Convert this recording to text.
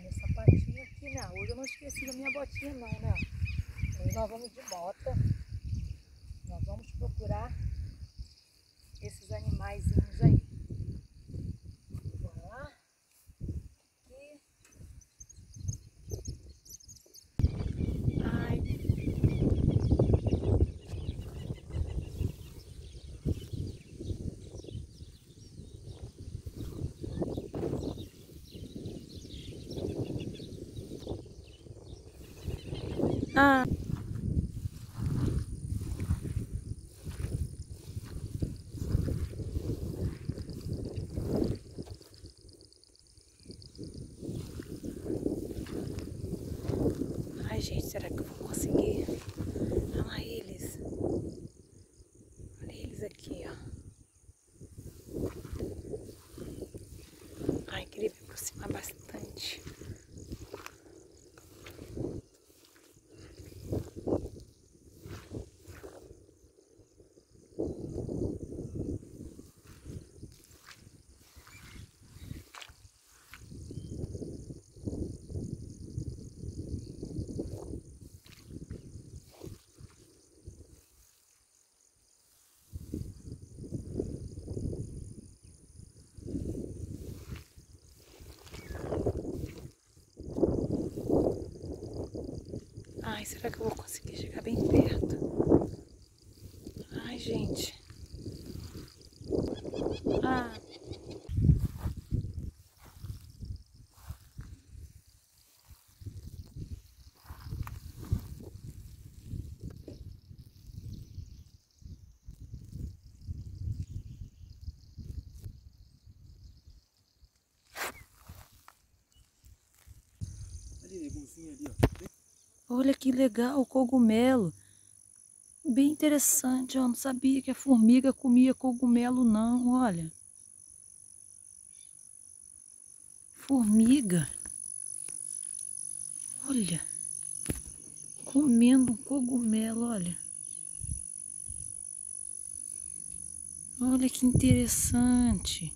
meu sapatinho aqui, né? Hoje eu não esqueci da minha botinha não, né? Hoje nós vamos de bota. Nós vamos procurar esses animaizinhos aí. Vamos lá. Aqui. Ai. Ah. Ai, gente, será que eu vou conseguir? Olha lá eles. Olha eles aqui, ó. Ai, queria me aproximar bastante. Ai, será que eu vou conseguir chegar bem perto? Gente. Ah. Olha que legal o cogumelo. Bem interessante, ó. Não sabia que a formiga comia cogumelo, não. Olha. Formiga. Olha. Comendo um cogumelo, olha. Olha que interessante.